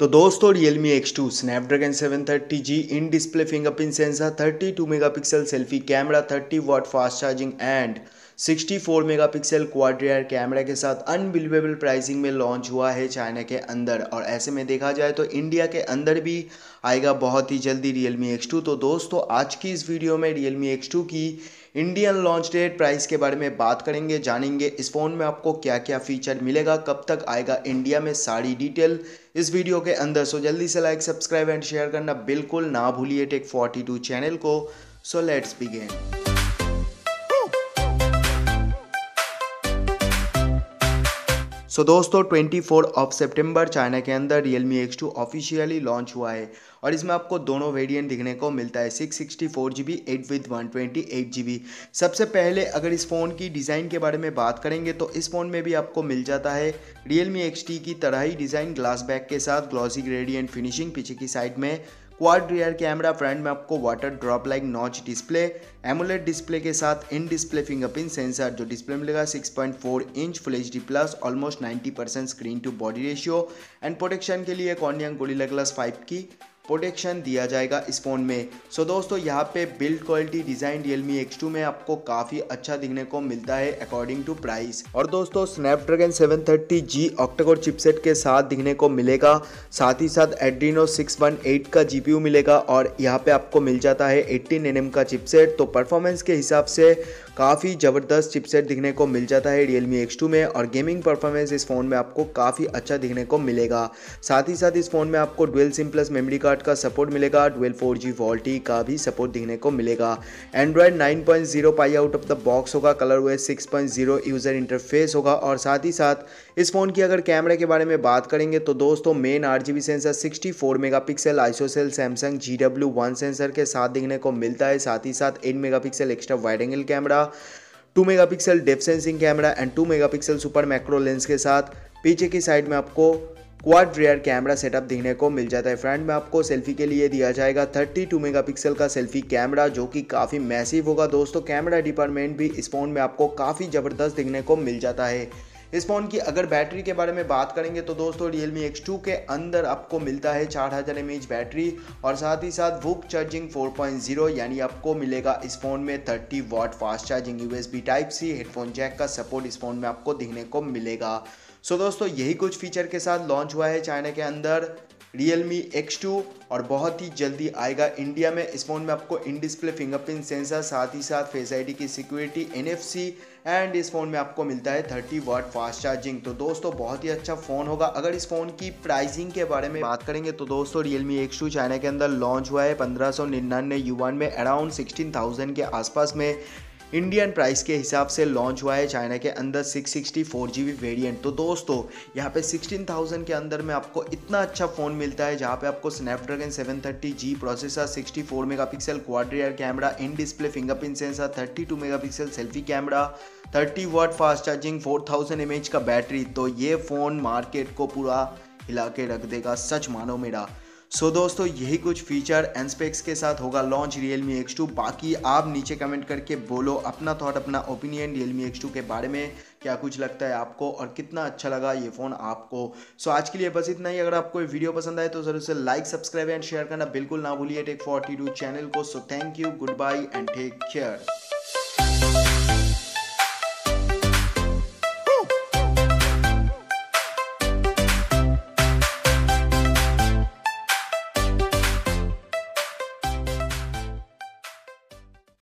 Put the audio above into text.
तो दोस्तों, Realme X2 Snapdragon 730G in display fingerprint sensor 32 megapixel selfie camera 30 watt fast charging and 64 megapixel quad rear camera के साथ unbelievable pricing में launch हुआ है China के अंदर। और ऐसे में देखा जाए तो इंडिया के अंदर भी आएगा बहुत ही जल्दी Realme X2 तो दोस्तों, आज की इस वीडियो में Realme X2 की इंडियन लॉन्च डेट प्राइस के बारे में बात करेंगे, जानेंगे, इस फ़ोन में आपको क्या क्या फीचर मिलेगा, कब तक आएगा इंडिया में सारी डिटेल इस वीडियो के अंदर। सो जल्दी से लाइक सब्सक्राइब एंड शेयर करना बिल्कुल ना भूलिए टेक 42 चैनल को। So let's begin so so, दोस्तों 24 ऑफ़ सितंबर चाइना के अंदर Realme X2 ऑफिशियली लॉन्च हुआ है और इसमें आपको दोनों वेरिएंट दिखने को मिलता है। Six sixty four G B eight with one twenty eight G B सबसे पहले अगर इस फ़ोन की डिज़ाइन के बारे में बात करेंगे तो इस फ़ोन में भी आपको मिल जाता है Realme XT की तरह ही डिज़ाइन ग्लास बैक के साथ ग्लॉसी ग्रेडियंट फिनिशिंग पीछे की साइड में। क्वाड रियर कैमरा फ्रंट में आपको water drop like notch display AMOLED display के साथ इन डिस्प्ले फिंगरप्रिंट सेंसर जो डिस्प्ले मिलेगा 6.4 inch full H D plus almost 90 percent screen to body ratio and protection के लिए कॉन्डियन गोली ग्लास 5 की प्रोटेक्शन दिया जाएगा इस फ़ोन में। सो दोस्तों, यहाँ पे build quality design Realme X2 में आपको काफ़ी अच्छा दिखने को मिलता है अकॉर्डिंग टू प्राइस और दोस्तों, Snapdragon 730G ऑक्टाकोर चिपसेट के साथ दिखने को मिलेगा। साथ ही साथ Adreno 618 का GPU मिलेगा और यहाँ पे आपको मिल जाता है 18 nm का चिपसेट तो परफॉर्मेंस के हिसाब से काफ़ी ज़बरदस्त चिपसेट दिखने को मिल जाता है Realme X2 में और गेमिंग परफॉर्मेंस इस फ़ोन में आपको काफ़ी अच्छा दिखने को मिलेगा। साथ ही साथ इस फ़ोन में आपको dual SIM plus memory card का सपोर्ट मिलेगा डुअल फोर जी वोल्टी का भी सपोर्ट दिखने को मिलेगा। Android 9.0 pie out of the box होगा कलर हुए 6.0 यूज़र इंटरफेस होगा और साथ ही साथ इस फ़ोन की अगर कैमरे के बारे में बात करेंगे तो दोस्तों main RGB sensor 64 megapixel ISOCELL Samsung G one sensor के साथ दिखने को मिलता है। साथ ही साथ eight megapixel extra wide angle camera two megapixel depth sensing camera and two megapixel super macro lens के साथ। पीछे की साइड में आपको क्वाड रियर कैमरा सेटअप देखने को मिल जाता है। फ्रंट में आपको सेल्फी के लिए दिया जाएगा 32 मेगापिक्सल का सेल्फी कैमरा जो कि काफ़ी मैसिव होगा। दोस्तों कैमरा डिपार्टमेंट भी इस फ़ोन में आपको काफ़ी ज़बरदस्त देखने को मिल जाता है। इस फ़ोन की अगर बैटरी के बारे में बात करेंगे तो दोस्तों रियल मी एक्स के अंदर आपको मिलता है चार हज़ार एम बैटरी और साथ ही साथ वुक चार्जिंग 4.0 यानी आपको मिलेगा इस फ़ोन में 30 watt fast charging USB type C headphone jack का सपोर्ट इस फ़ोन में आपको देखने को मिलेगा। सो so, दोस्तों यही कुछ फीचर के साथ लॉन्च हुआ है चाइना के अंदर। Realme X2 और बहुत ही जल्दी आएगा इंडिया में। इस फ़ोन में आपको इन डिस्प्ले फिंगरप्रिंट सेंसर साथ ही साथ फेस आईडी की सिक्योरिटी NFC एंड इस फ़ोन में आपको मिलता है 30 वाट फास्ट चार्जिंग तो दोस्तों, बहुत ही अच्छा फ़ोन होगा। अगर इस फ़ोन की प्राइसिंग के बारे में बात करेंगे तो दोस्तों, Realme X2 चाइना के अंदर लॉन्च हुआ है। पंद्रह सौ निन्यानवे युवान में अराउंड सिक्सटीन थाउज़ेंड के आसपास में। इंडियन प्राइस के हिसाब से लॉन्च हुआ है चाइना के अंदर six sixty four G B variant तो दोस्तों, यहाँ पे सिक्सटीन थाउज़ेंड के अंदर में आपको इतना अच्छा फ़ोन मिलता है, जहाँ पे आपको Snapdragon seven thirty G processor sixty four mega pixel quad rear camera in display fingerprint sensor thirty two mega pixel selfie camera thirty watt fast charging four thousand M H का battery तो ये phone market को पूरा हिला के रख देगा, सच मानो मेरा। सो so, दोस्तों यही कुछ फीचर एंड स्पेक्स के साथ होगा launch real me X two बाकी आप नीचे कमेंट करके बोलो अपना थॉट अपना opinion real me X two के बारे में। क्या कुछ लगता है आपको और कितना अच्छा लगा ये फ़ोन आपको? सो so, आज के लिए बस इतना ही। अगर आपको ये वीडियो पसंद आए तो ज़रूर से लाइक सब्सक्राइब एंड शेयर करना बिल्कुल ना भूलिए टेक फोर्टी टू चैनल को। So thank you goodbye and take care